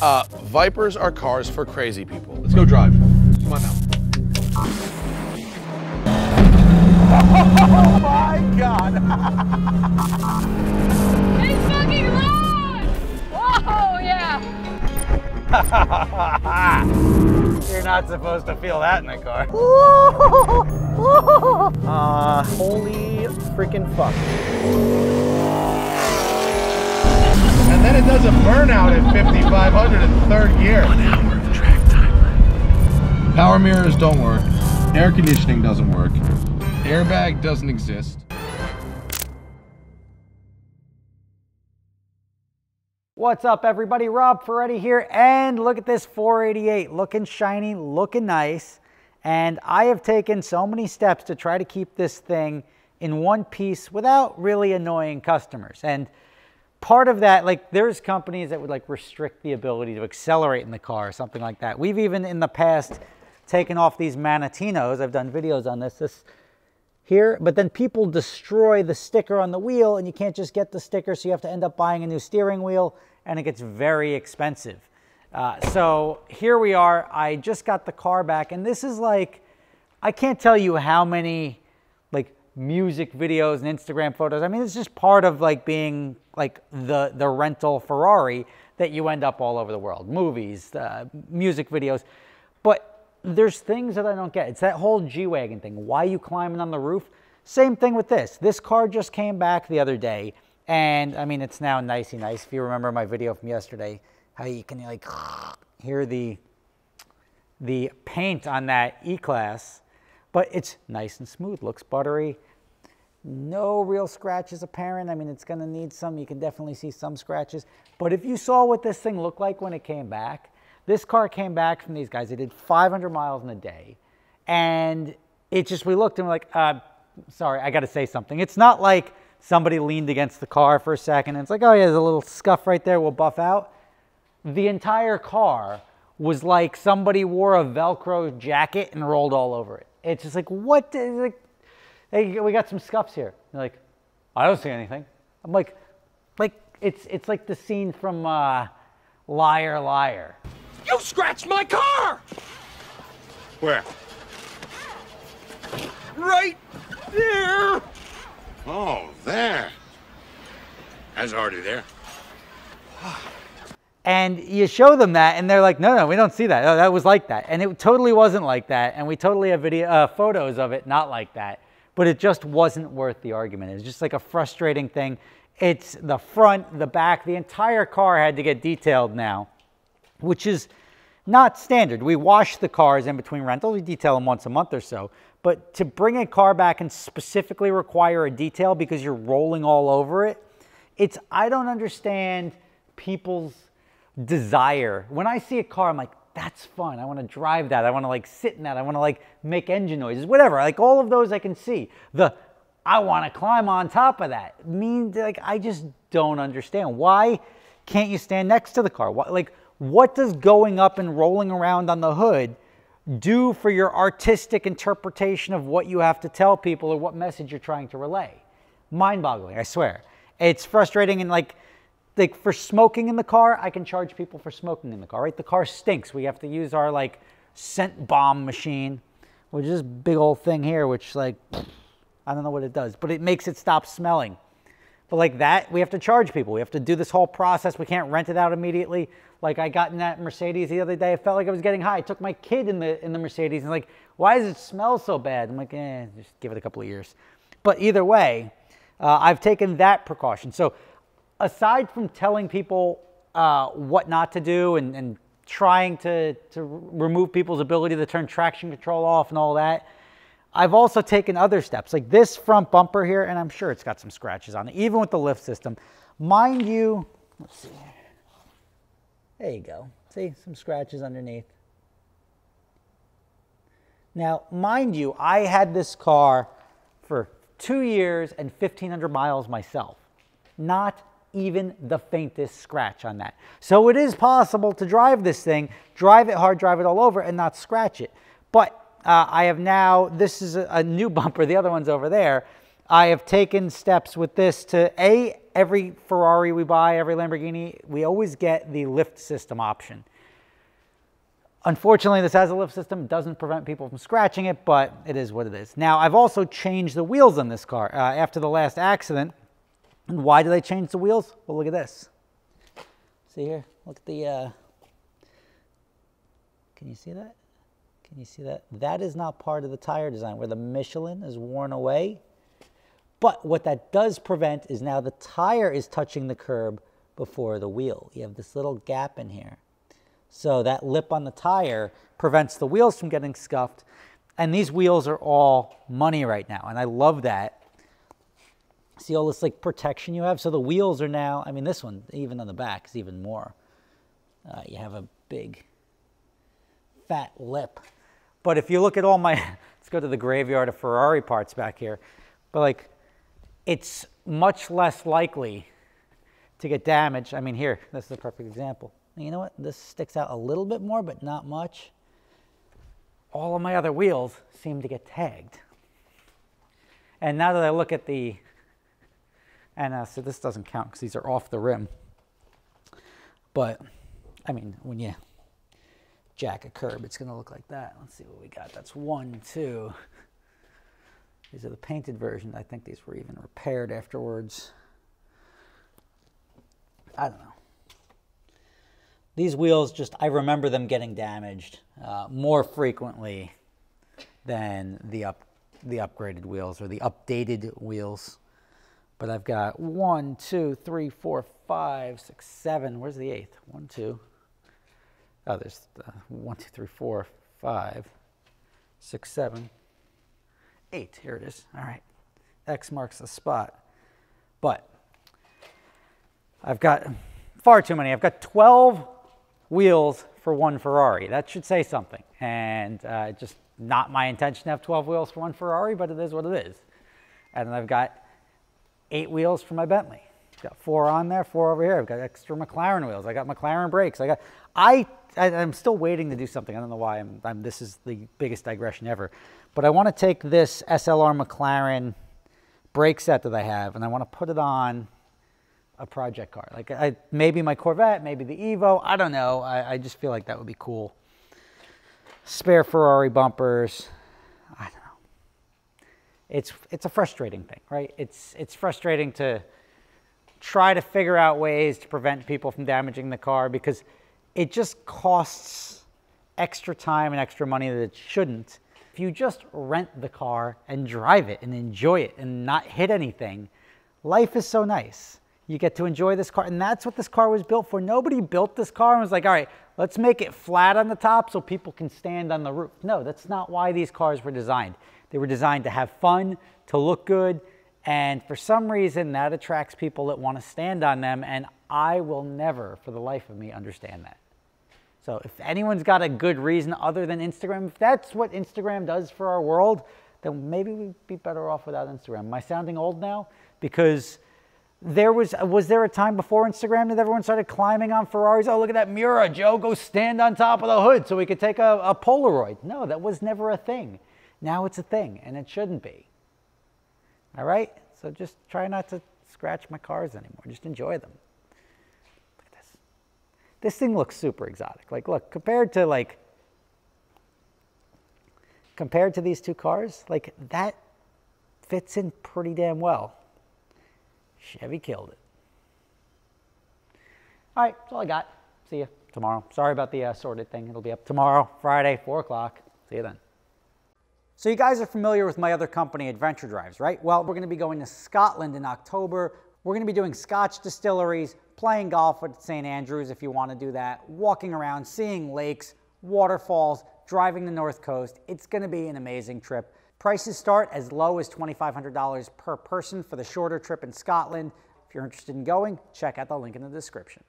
Uh, Vipers are cars for crazy people. Let's go drive. Come on now. Oh my God! Hey, fucking run! Whoa, yeah. You're not supposed to feel that in the car. uh, holy freaking fuck. And then it does a burnout at 5,500 in third gear. One hour of track time. Power mirrors don't work. Air conditioning doesn't work. Airbag doesn't exist. What's up everybody? Rob Ferretti here and look at this 488 looking shiny, looking nice. And I have taken so many steps to try to keep this thing in one piece without really annoying customers. And part of that, like there's companies that would like restrict the ability to accelerate in the car or something like that. We've even in the past taken off these Manettinos. I've done videos on this. This here, but then people destroy the sticker on the wheel and you can't just get the sticker, so you have to end up buying a new steering wheel and it gets very expensive. Uh, so here we are, I just got the car back and this is like, I can't tell you how many music videos and Instagram photos. I mean, it's just part of like being like the, the rental Ferrari that you end up all over the world, movies, uh, music videos. But there's things that I don't get. It's that whole G-Wagon thing. Why you climbing on the roof? Same thing with this. This car just came back the other day. And I mean, it's now nicey nice. If you remember my video from yesterday, how you can like hear the, the paint on that E-Class, but it's nice and smooth, looks buttery. No real scratches apparent. I mean, it's gonna need some, you can definitely see some scratches. But if you saw what this thing looked like when it came back, this car came back from these guys. They did 500 miles in a day. And it just, we looked and we're like, uh, sorry, I got to say something. It's not like somebody leaned against the car for a second and it's like, oh yeah, there's a little scuff right there. We'll buff out. The entire car was like somebody wore a Velcro jacket and rolled all over it. It's just like, what? Like, hey, we got some scuffs here. They're like, I don't see anything. I'm like, like, it's, it's like the scene from uh, Liar, Liar. You scratched my car! Where? Right there! Oh, there. That's already there. And you show them that, and they're like, no, no, we don't see that. Oh, that was like that. And it totally wasn't like that. And we totally have video, uh, photos of it not like that. But it just wasn't worth the argument. It's just like a frustrating thing. It's the front, the back, the entire car had to get detailed now, which is not standard. We wash the cars in between rentals. We detail them once a month or so. But to bring a car back and specifically require a detail because you're rolling all over it, it's, I don't understand people's desire. When I see a car, I'm like, that's fun. I want to drive that. I want to like sit in that. I want to like make engine noises, whatever. Like all of those I can see. The I want to climb on top of that means like I just don't understand. Why can't you stand next to the car? Like what does going up and rolling around on the hood do for your artistic interpretation of what you have to tell people or what message you're trying to relay? Mind boggling, I swear. It's frustrating and like, like for smoking in the car, I can charge people for smoking in the car, right? The car stinks. We have to use our like scent bomb machine, which is this big old thing here, which like, I don't know what it does, but it makes it stop smelling. But like that, we have to charge people. We have to do this whole process. We can't rent it out immediately. Like I got in that Mercedes the other day. I felt like I was getting high. I took my kid in the in the Mercedes and like, why does it smell so bad? I'm like, eh, just give it a couple of years. But either way, uh, I've taken that precaution. So aside from telling people uh, what not to do and, and trying to, to remove people's ability to turn traction control off and all that, I've also taken other steps, like this front bumper here, and I'm sure it's got some scratches on it, even with the lift system. Mind you, let's see. There you go. See, some scratches underneath. Now, mind you, I had this car for two years and 1,500 miles myself. Not even the faintest scratch on that. So it is possible to drive this thing, drive it hard, drive it all over, and not scratch it. But uh, I have now, this is a, a, new bumper, the other one's over there. I have taken steps with this to A, every Ferrari we buy, every Lamborghini, we always get the lift system option. Unfortunately, this has a lift system. Doesn't prevent people from scratching it, but it is what it is. Now, I've also changed the wheels on this car. Uh, after the last accident, and why did they change the wheels? Well, look at this. See here? Look at the, uh, can you see that? Can you see that? That is not part of the tire design where the Michelin is worn away. But what that does prevent is now the tire is touching the curb before the wheel. You have this little gap in here. So that lip on the tire prevents the wheels from getting scuffed. And these wheels are all money right now. And I love that See all this like protection you have? So the wheels are now, I mean, this one, even on the back, is even more. Uh, you have a big fat lip. But if you look at all my, let's go to the graveyard of Ferrari parts back here. But like, it's much less likely to get damaged. I mean, here, this is a perfect example. You know what? This sticks out a little bit more, but not much. All of my other wheels seem to get tagged. And now that I look at the and uh, so this doesn't count because these are off the rim. But, I mean, when you jack a curb, it's going to look like that. Let's see what we got. That's one, two. These are the painted versions. I think these were even repaired afterwards. I don't know. These wheels just, I remember them getting damaged uh, more frequently than the up the upgraded wheels or the updated wheels. But I've got one, two, three, four, five, six, seven. Where's the eighth? One, two. Oh, there's the one, two, three, four, five, six, seven, eight. Here it is. All right. X marks the spot. But I've got far too many. I've got 12 wheels for one Ferrari. That should say something. And uh, just not my intention to have 12 wheels for one Ferrari, but it is what it is. And I've got eight wheels for my Bentley. Got four on there, four over here. I've got extra McLaren wheels. I got McLaren brakes. I got. I, I am still waiting to do something. I don't know why. I'm, I'm. This is the biggest digression ever, but I want to take this SLR McLaren brake set that I have, and I want to put it on a project car. Like I, maybe my Corvette, maybe the Evo. I don't know. I, I just feel like that would be cool. Spare Ferrari bumpers it's, it's a frustrating thing, right? It's, it's frustrating to try to figure out ways to prevent people from damaging the car because it just costs extra time and extra money that it shouldn't. If you just rent the car and drive it and enjoy it and not hit anything, life is so nice. You get to enjoy this car, and that's what this car was built for. Nobody built this car and was like, all right, let's make it flat on the top so people can stand on the roof. No, that's not why these cars were designed. They were designed to have fun, to look good, and for some reason that attracts people that want to stand on them, and I will never, for the life of me, understand that. So if anyone's got a good reason other than Instagram, if that's what Instagram does for our world, then maybe we'd be better off without Instagram. Am I sounding old now? Because there was, was there a time before Instagram that everyone started climbing on Ferraris? Oh, look at that Miura, Joe, go stand on top of the hood so we could take a, a Polaroid. No, that was never a thing. Now it's a thing, and it shouldn't be. All right? So just try not to scratch my cars anymore. Just enjoy them. Look at this. This thing looks super exotic. Like, look, compared to like, compared to these two cars, like that fits in pretty damn well. Chevy killed it. All right, that's all I got. See you tomorrow. Sorry about the uh, sorted thing. It'll be up tomorrow, Friday, 4 o'clock. See you then. So you guys are familiar with my other company, Adventure Drives, right? Well, we're to be going to Scotland in October. We're going to be doing Scotch distilleries, playing golf at St. Andrews if you want to do that, walking around, seeing lakes, waterfalls, driving the North Coast. It's going to be an amazing trip. Prices start as low as $2,500 per person for the shorter trip in Scotland. If you're interested in going, check out the link in the description.